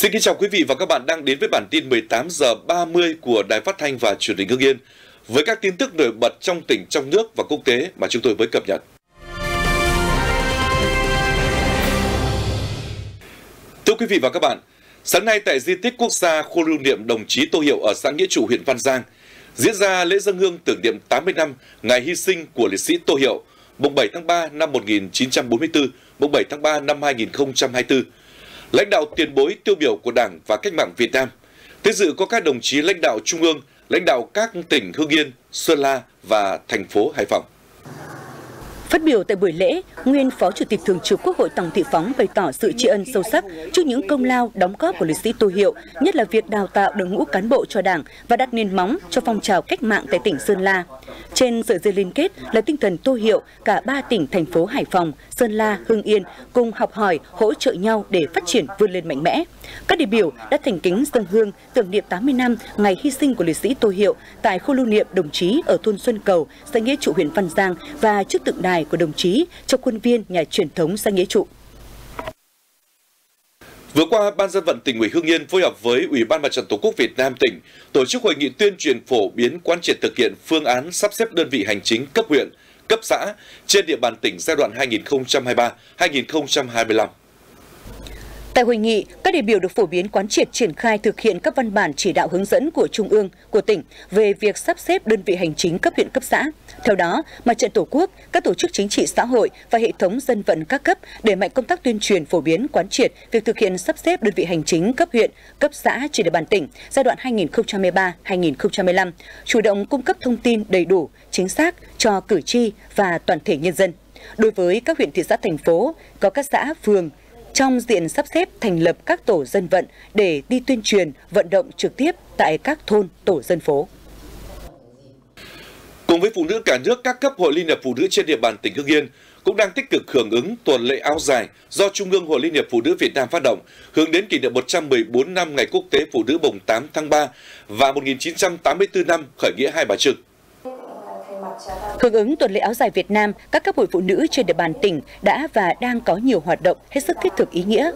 Xin kính chào quý vị và các bạn đang đến với bản tin 18 giờ 30 của Đài Phát thanh và Truyền hình Hưng Yên với các tin tức nổi bật trong tỉnh, trong nước và quốc tế mà chúng tôi mới cập nhật. Thưa quý vị và các bạn, sáng nay tại di tích quốc gia khu lưu niệm đồng chí Tô Hiệu ở xã Nghĩa chủ huyện Văn Giang diễn ra lễ dân hương tưởng niệm 80 năm ngày hy sinh của liệt sĩ Tô Hiệu, mùng 7 tháng 3 năm 1944, mùng 7 tháng 3 năm 2024 lãnh đạo tiền bối tiêu biểu của Đảng và Cách mạng Việt Nam. Tới dự có các đồng chí lãnh đạo Trung ương, lãnh đạo các tỉnh Hưng Yên, Sơn La và thành phố Hải Phòng. Phát biểu tại buổi lễ, nguyên Phó Chủ tịch Thường trực Quốc hội Tòng Thị Phóng bày tỏ sự tri ân sâu sắc trước những công lao đóng góp của liệt sĩ Tô Hiệu, nhất là việc đào tạo đội ngũ cán bộ cho Đảng và đặt nền móng cho phong trào cách mạng tại tỉnh Sơn La. Trên sợi dây liên kết là tinh thần Tô Hiệu, cả ba tỉnh thành phố Hải Phòng, Sơn La, Hưng Yên cùng học hỏi, hỗ trợ nhau để phát triển vươn lên mạnh mẽ. Các đại biểu đã thành kính dâng hương tưởng niệm 80 năm ngày hy sinh của liệt sĩ Tô Hiệu tại khu lưu niệm đồng chí ở thôn Xuân Cầu, xã Nghĩa Trụ huyện Văn Giang và trước tượng đài của đồng chí trong khuôn viên nhà truyền thống xã Nghĩa Trụ. Vừa qua, Ban dân vận tỉnh ủy Hương Yên phối hợp với Ủy ban Mặt trận Tổ quốc Việt Nam tỉnh tổ chức hội nghị tuyên truyền phổ biến quán triệt thực hiện phương án sắp xếp đơn vị hành chính cấp huyện, cấp xã trên địa bàn tỉnh giai đoạn 2023-2025. Tại hội nghị, các đại biểu được phổ biến quán triệt triển khai thực hiện các văn bản chỉ đạo hướng dẫn của Trung ương, của tỉnh về việc sắp xếp đơn vị hành chính cấp huyện cấp xã. Theo đó, Mặt trận Tổ quốc, các tổ chức chính trị xã hội và hệ thống dân vận các cấp đẩy mạnh công tác tuyên truyền phổ biến quán triệt việc thực hiện sắp xếp đơn vị hành chính cấp huyện, cấp xã trên địa bàn tỉnh giai đoạn 2013-2015, chủ động cung cấp thông tin đầy đủ, chính xác cho cử tri và toàn thể nhân dân. Đối với các huyện thị xã thành phố, có các xã, phường, trong diện sắp xếp thành lập các tổ dân vận để đi tuyên truyền, vận động trực tiếp tại các thôn, tổ dân phố. Cùng với phụ nữ cả nước, các cấp hội Liên hiệp Phụ nữ trên địa bàn tỉnh Hưng Yên cũng đang tích cực hưởng ứng tuần lễ áo dài do Trung ương Hội Liên hiệp Phụ nữ Việt Nam phát động, hướng đến kỷ niệm 114 năm Ngày Quốc tế Phụ nữ mùng 8 tháng 3 và 1984 năm khởi nghĩa Hai Bà Trưng. Hưởng ứng tuần lễ áo dài Việt Nam, các cấp hội phụ nữ trên địa bàn tỉnh đã và đang có nhiều hoạt động hết sức thiết thực ý nghĩa.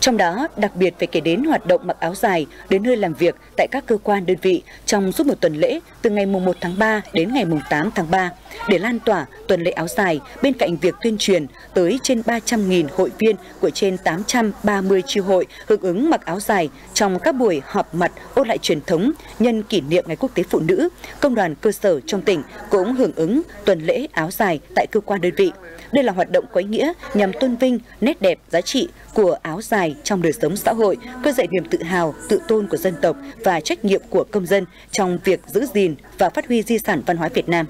Trong đó, đặc biệt phải kể đến hoạt động mặc áo dài đến nơi làm việc tại các cơ quan đơn vị trong suốt một tuần lễ từ ngày 1 tháng 3 đến ngày 8 tháng 3 để lan tỏa tuần lễ áo dài bên cạnh việc tuyên truyền tới trên 300.000 hội viên của trên 830 chi hội hưởng ứng mặc áo dài trong các buổi họp mặt ôn lại truyền thống nhân kỷ niệm Ngày Quốc tế Phụ nữ, công đoàn cơ sở trong tỉnh cũng hưởng ứng tuần lễ áo dài tại cơ quan đơn vị. Đây là hoạt động có ý nghĩa nhằm tôn vinh nét đẹp giá trị của áo dài trong đời sống xã hội, cơ dậy niềm tự hào, tự tôn của dân tộc và trách nhiệm của công dân trong việc giữ gìn và phát huy di sản văn hóa Việt Nam.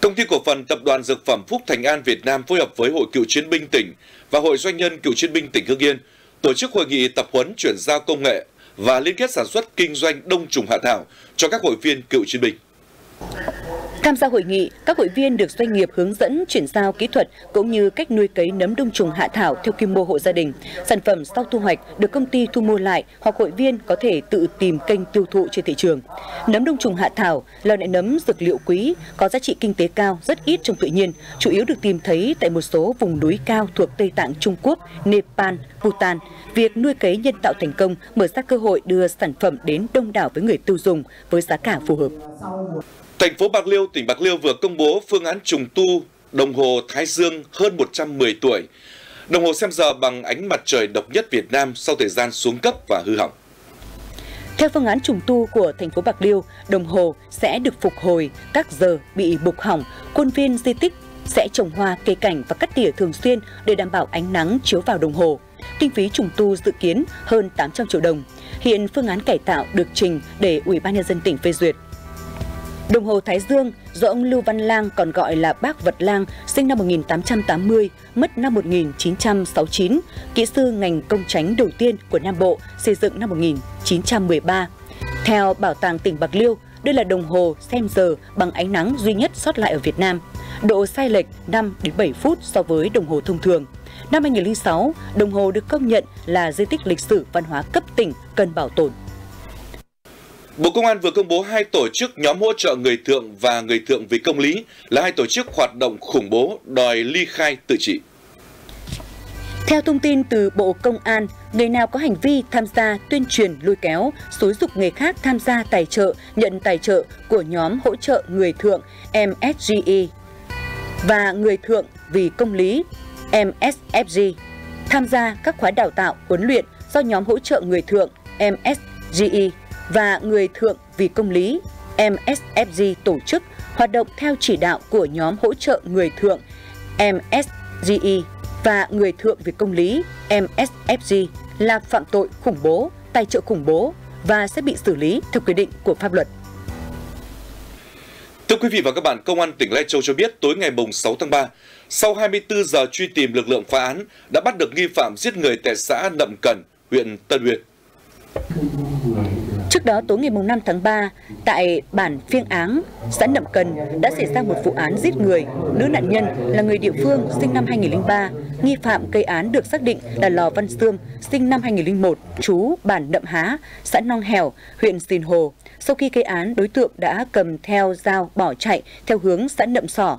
Công ty cổ phần tập đoàn dược phẩm Phúc Thành An Việt Nam phối hợp với Hội Cựu chiến binh tỉnh và Hội doanh nhân Cựu chiến binh tỉnh Hưng Yên tổ chức hội nghị tập huấn chuyển giao công nghệ và liên kết sản xuất kinh doanh đông trùng hạ thảo cho các hội viên cựu chiến binh. Tham gia hội nghị, các hội viên được doanh nghiệp hướng dẫn chuyển giao kỹ thuật cũng như cách nuôi cấy nấm đông trùng hạ thảo theo quy mô hộ gia đình. Sản phẩm sau thu hoạch được công ty thu mua lại hoặc hội viên có thể tự tìm kênh tiêu thụ trên thị trường. Nấm đông trùng hạ thảo là loại nấm dược liệu quý, có giá trị kinh tế cao, rất ít trong tự nhiên, chủ yếu được tìm thấy tại một số vùng núi cao thuộc Tây Tạng Trung Quốc, Nepal, Bhutan. Việc nuôi cấy nhân tạo thành công mở ra cơ hội đưa sản phẩm đến đông đảo với người tiêu dùng với giá cả phù hợp. Thành phố Bạc Liêu, tỉnh Bạc Liêu vừa công bố phương án trùng tu đồng hồ Thái Dương hơn 110 tuổi. Đồng hồ xem giờ bằng ánh mặt trời độc nhất Việt Nam sau thời gian xuống cấp và hư hỏng. Theo phương án trùng tu của thành phố Bạc Liêu, đồng hồ sẽ được phục hồi các giờ bị bục hỏng, khuôn viên di tích sẽ trồng hoa, cây cảnh và cắt tỉa thường xuyên để đảm bảo ánh nắng chiếu vào đồng hồ. Kinh phí trùng tu dự kiến hơn 800 triệu đồng. Hiện phương án cải tạo được trình để Ủy ban nhân dân tỉnh phê duyệt. Đồng hồ Thái Dương do ông Lưu Văn Lang còn gọi là Bác Vật Lang, sinh năm 1880, mất năm 1969, kỹ sư ngành công tránh đầu tiên của Nam Bộ, xây dựng năm 1913. Theo Bảo tàng tỉnh Bạc Liêu, đây là đồng hồ xem giờ bằng ánh nắng duy nhất sót lại ở Việt Nam. Độ sai lệch 5 đến 7 phút so với đồng hồ thông thường. Năm 2006, đồng hồ được công nhận là di tích lịch sử văn hóa cấp tỉnh cần bảo tồn. Bộ Công an vừa công bố hai tổ chức nhóm hỗ trợ người thượng và người thượng vì công lý là hai tổ chức hoạt động khủng bố đòi ly khai tự trị. Theo thông tin từ Bộ Công an, người nào có hành vi tham gia tuyên truyền lôi kéo, xúi dục người khác tham gia tài trợ, nhận tài trợ của nhóm hỗ trợ người thượng MSGE và người thượng vì công lý MSFG tham gia các khóa đào tạo huấn luyện do nhóm hỗ trợ người thượng MSGE và người thượng vì công lý MSFG tổ chức hoạt động theo chỉ đạo của nhóm hỗ trợ người thượng MSGE và người thượng vì công lý MSFG là phạm tội khủng bố, tài trợ khủng bố và sẽ bị xử lý theo quy định của pháp luật. Thưa quý vị và các bạn, Công an tỉnh Lai Châu cho biết tối ngày 6 tháng 3, sau 24 giờ truy tìm lực lượng phá án đã bắt được nghi phạm giết người tại xã Nậm Cần, huyện Tân Uyên. Trước đó, tối ngày 5 tháng 3, tại bản Phiêng Áng, xã Nậm Cần đã xảy ra một vụ án giết người. Nữ nạn nhân là người địa phương sinh năm 2003. Nghi phạm gây án được xác định là Lò Văn Sương, sinh năm 2001, chú bản Nậm Há, xã Nong Hèo, huyện Sìn Hồ. Sau khi gây án, đối tượng đã cầm theo dao bỏ chạy theo hướng xã Nậm Sỏ,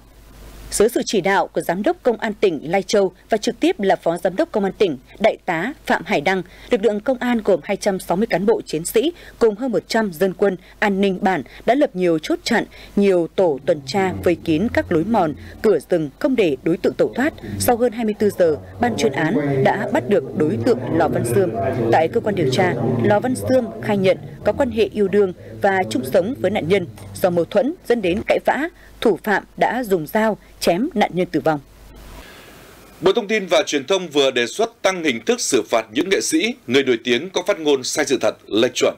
dưới sự chỉ đạo của Giám đốc Công an tỉnh Lai Châu và trực tiếp là Phó Giám đốc Công an tỉnh, Đại tá Phạm Hải Đăng, lực lượng công an gồm 260 cán bộ chiến sĩ cùng hơn 100 dân quân an ninh bản đã lập nhiều chốt chặn, nhiều tổ tuần tra vây kín các lối mòn, cửa rừng không để đối tượng tẩu thoát. Sau hơn 24 giờ, ban chuyên án đã bắt được đối tượng Lò Văn Sương. Tại cơ quan điều tra, Lò Văn Sương khai nhận có quan hệ yêu đương và chung sống với nạn nhân. Do mâu thuẫn dẫn đến cãi vã, thủ phạm đã dùng dao chém nạn nhân tử vong. Bộ Thông tin và Truyền thông vừa đề xuất tăng hình thức xử phạt những nghệ sĩ, người nổi tiếng có phát ngôn sai sự thật, lệch chuẩn.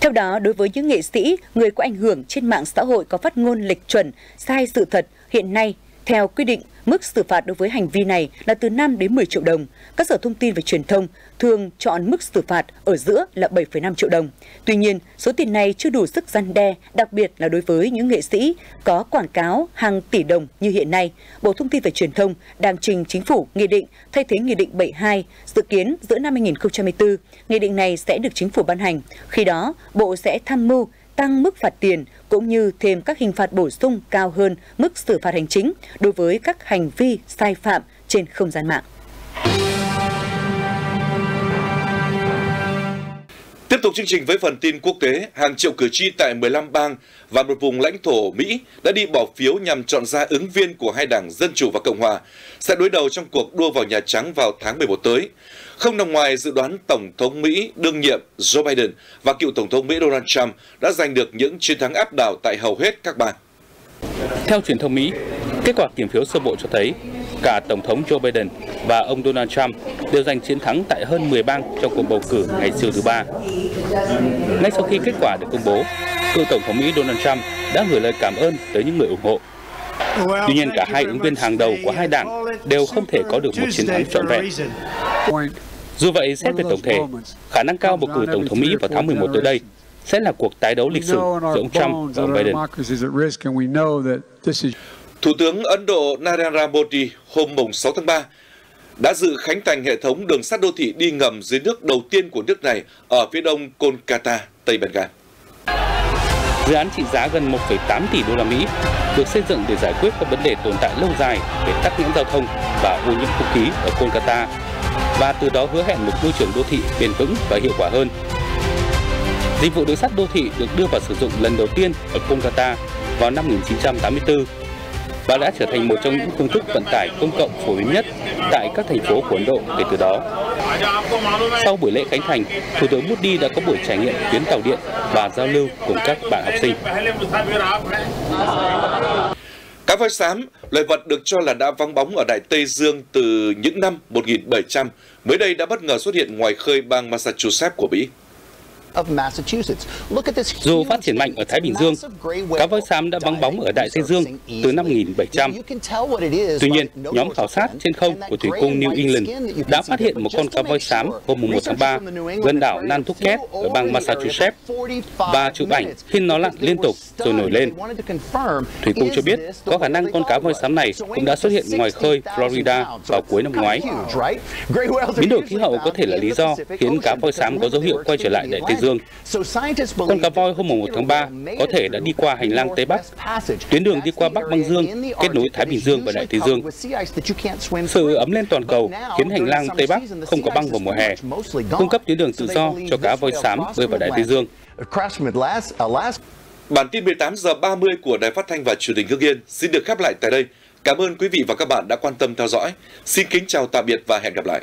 Theo đó, đối với những nghệ sĩ, người có ảnh hưởng trên mạng xã hội có phát ngôn lệch chuẩn, sai sự thật, hiện nay, theo quy định, mức xử phạt đối với hành vi này là từ 5 đến 10 triệu đồng. Các sở thông tin và truyền thông thường chọn mức xử phạt ở giữa là 7,5 triệu đồng. Tuy nhiên, số tiền này chưa đủ sức gian đe, đặc biệt là đối với những nghệ sĩ có quảng cáo hàng tỷ đồng như hiện nay. Bộ Thông tin và Truyền thông đang trình chính phủ nghị định thay thế nghị định 72, dự kiến giữa năm 2024, nghị định này sẽ được chính phủ ban hành. Khi đó, Bộ sẽ tham mưu tăng mức phạt tiền cũng như thêm các hình phạt bổ sung cao hơn mức xử phạt hành chính đối với các hành vi sai phạm trên không gian mạng. Tiếp tục chương trình với phần tin quốc tế, hàng triệu cử tri tại 15 bang và một vùng lãnh thổ Mỹ đã đi bỏ phiếu nhằm chọn ra ứng viên của hai đảng Dân Chủ và Cộng Hòa sẽ đối đầu trong cuộc đua vào Nhà Trắng vào tháng 11 tới. Không nằm ngoài dự đoán Tổng thống Mỹ đương nhiệm Joe Biden và cựu Tổng thống Mỹ Donald Trump đã giành được những chiến thắng áp đảo tại hầu hết các bang. Theo truyền thông Mỹ, kết quả kiểm phiếu sơ bộ cho thấy cả Tổng thống Joe Biden và ông Donald Trump đều giành chiến thắng tại hơn 10 bang trong cuộc bầu cử ngày siêu thứ ba. Ngay sau khi kết quả được công bố, cựu Tổng thống Mỹ Donald Trump đã gửi lời cảm ơn tới những người ủng hộ. Tuy nhiên, cả hai ứng viên hàng đầu của hai đảng đều không thể có được một chiến thắng trọn vẹn. Dù vậy, xét về tổng thể, khả năng cao bầu cử Tổng thống Mỹ vào tháng 11 tới đây sẽ là cuộc tái đấu lịch sử giữa ông Trump và ông Biden. Thủ tướng Ấn Độ Narendra Modi hôm 6 tháng 3 đã dự khánh thành hệ thống đường sắt đô thị đi ngầm dưới nước đầu tiên của nước này ở phía đông Kolkata, Tây Bengal. Dự án trị giá gần 1,8 tỷ đô la Mỹ được xây dựng để giải quyết các vấn đề tồn tại lâu dài về tắc nghẽn giao thông và ô nhiễm không khí ở Kolkata và từ đó hứa hẹn một môi trường đô thị bền vững và hiệu quả hơn. Dịch vụ đường sắt đô thị được đưa vào sử dụng lần đầu tiên ở Kolkata vào năm 1984 và đã trở thành một trong những phương thức vận tải công cộng phổ biến nhất tại các thành phố của Ấn Độ kể từ đó. Sau buổi lễ khánh thành, Thủ tướng Modi đã có buổi trải nghiệm tuyến tàu điện và giao lưu cùng các bạn học sinh. Cá voi xám, loài vật được cho là đã vắng bóng ở Đại Tây Dương từ những năm 1700, mới đây đã bất ngờ xuất hiện ngoài khơi bang Massachusetts của Mỹ. Dù phát triển mạnh ở Thái Bình Dương, cá voi xám đã vắng bóng ở Đại Tây Dương từ năm 1700. Tuy nhiên, nhóm khảo sát trên không của Thủy cung New England đã phát hiện một con cá voi xám hôm 1 tháng 3 gần đảo Nantucket ở bang Massachusetts. và chụp ảnh khi nó lặn liên tục rồi nổi lên. Thủy cung cho biết có khả năng con cá voi xám này cũng đã xuất hiện ngoài khơi Florida vào cuối năm ngoái. Biến đổi khí hậu có thể là lý do khiến cá voi xám có dấu hiệu quay trở lại Đại Tây Dương Dương. Con cá voi hôm 1 tháng 3 có thể đã đi qua hành lang Tây Bắc, tuyến đường đi qua Bắc Băng Dương, kết nối Thái Bình Dương và Đại Tây Dương. Sự ấm lên toàn cầu khiến hành lang Tây Bắc không có băng vào mùa hè, cung cấp tuyến đường tự do cho cá voi xám bơi vào Đại Tây Dương. Bản tin 18 giờ 30 của Đài Phát thanh và Truyền hình Hương Yên xin được khép lại tại đây. Cảm ơn quý vị và các bạn đã quan tâm theo dõi. Xin kính chào tạm biệt và hẹn gặp lại.